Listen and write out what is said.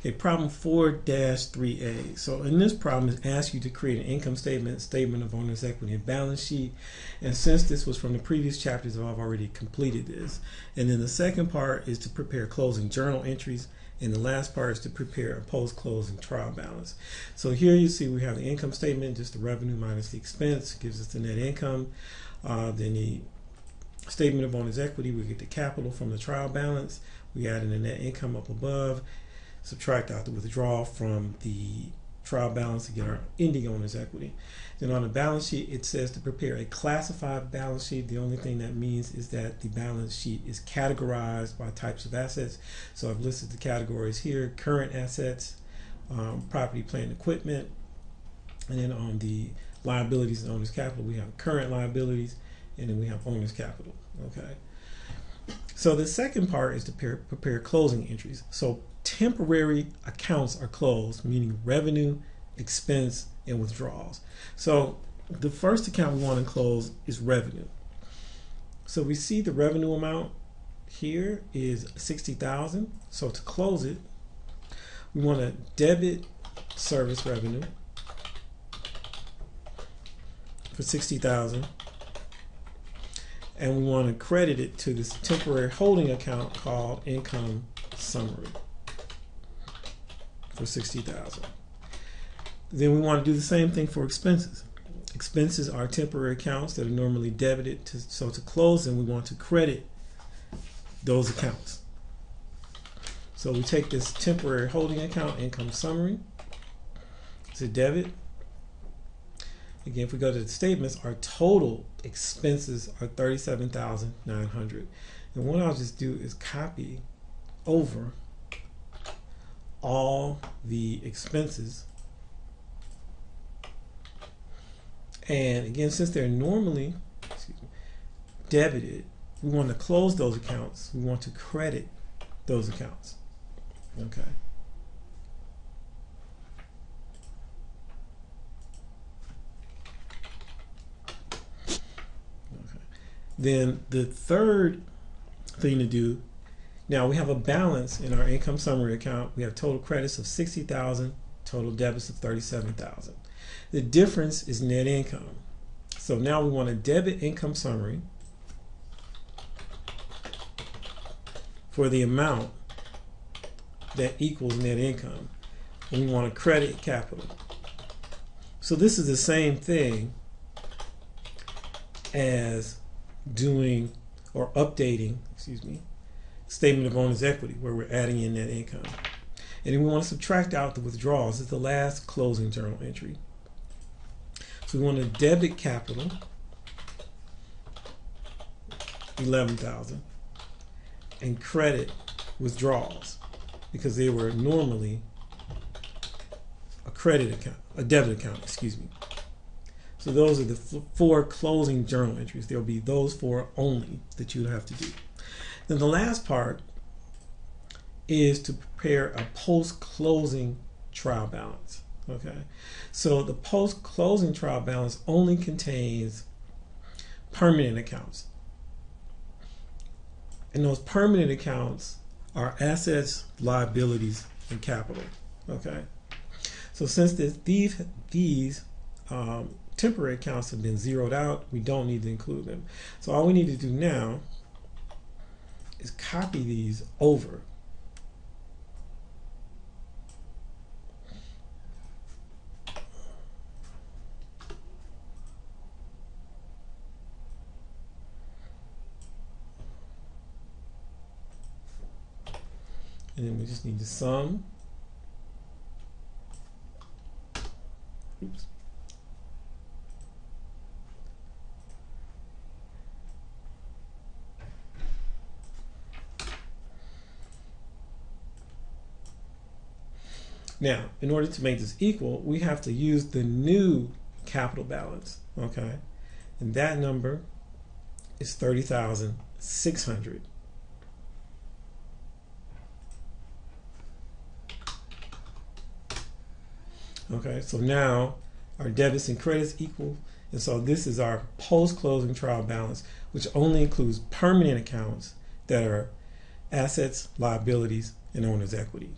Okay, problem 4-3A. So in this problem, it asks you to create an income statement, statement of owner's equity, and balance sheet. And since this was from the previous chapters, I've already completed this. And then the second part is to prepare closing journal entries. And the last part is to prepare a post-closing trial balance. So here you see we have the income statement, just the revenue minus the expense, gives us the net income. Uh, then the statement of owner's equity, we get the capital from the trial balance. We add in the net income up above subtract out the withdrawal from the trial balance to get our ending owner's equity. Then on the balance sheet, it says to prepare a classified balance sheet. The only thing that means is that the balance sheet is categorized by types of assets. So I've listed the categories here, current assets, um, property, plant, equipment, and then on the liabilities and owner's capital, we have current liabilities, and then we have owner's capital, okay? So the second part is to prepare, prepare closing entries. So temporary accounts are closed, meaning revenue, expense, and withdrawals. So the first account we want to close is revenue. So we see the revenue amount here is 60,000. So to close it, we want to debit service revenue for 60,000 and we want to credit it to this temporary holding account called income summary for 60,000. Then we want to do the same thing for expenses. Expenses are temporary accounts that are normally debited. To, so to close them, we want to credit those accounts. So we take this temporary holding account income summary. A debit. Again, if we go to the statements, our total expenses are 37,900. And what I'll just do is copy over all the expenses. And again, since they're normally me, debited, we want to close those accounts. We want to credit those accounts. Okay. okay. Then the third thing to do now we have a balance in our income summary account. We have total credits of 60,000, total debits of 37,000. The difference is net income. So now we want to debit income summary for the amount that equals net income. And we want to credit capital. So this is the same thing as doing or updating, excuse me, statement of owner's equity where we're adding in net income. And then we want to subtract out the withdrawals. It's the last closing journal entry. So we want to debit capital, 11,000, and credit withdrawals because they were normally a credit account, a debit account, excuse me. So those are the four closing journal entries. There'll be those four only that you have to do. Then the last part is to prepare a post-closing trial balance. Okay, so the post-closing trial balance only contains permanent accounts, and those permanent accounts are assets, liabilities, and capital. Okay, so since this, these these um, temporary accounts have been zeroed out, we don't need to include them. So all we need to do now is copy these over. And then we just need to sum. Oops. Now, in order to make this equal, we have to use the new capital balance, okay? And that number is 30,600. Okay, so now our debits and credits equal. And so this is our post-closing trial balance, which only includes permanent accounts that are assets, liabilities, and owner's equity.